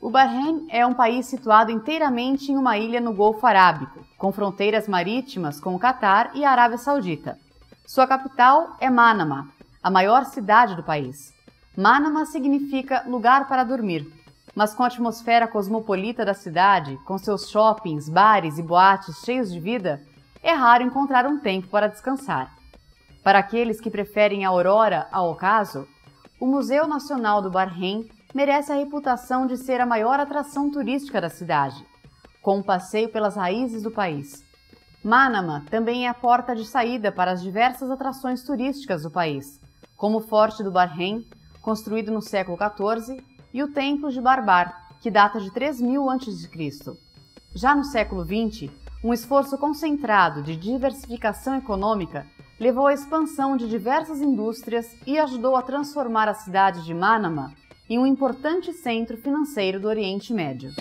O Bahrein é um país situado inteiramente em uma ilha no Golfo Arábico, com fronteiras marítimas com o Catar e a Arábia Saudita. Sua capital é Manama, a maior cidade do país. Manama significa lugar para dormir, mas com a atmosfera cosmopolita da cidade, com seus shoppings, bares e boates cheios de vida, é raro encontrar um tempo para descansar. Para aqueles que preferem a aurora ao ocaso, o Museu Nacional do Bahrein merece a reputação de ser a maior atração turística da cidade, com um passeio pelas raízes do país. Manama também é a porta de saída para as diversas atrações turísticas do país, como o Forte do Bahrein, construído no século XIV, e o Templo de Barbar, que data de 3000 a.C. Já no século XX, um esforço concentrado de diversificação econômica levou à expansão de diversas indústrias e ajudou a transformar a cidade de Manama em um importante centro financeiro do Oriente Médio.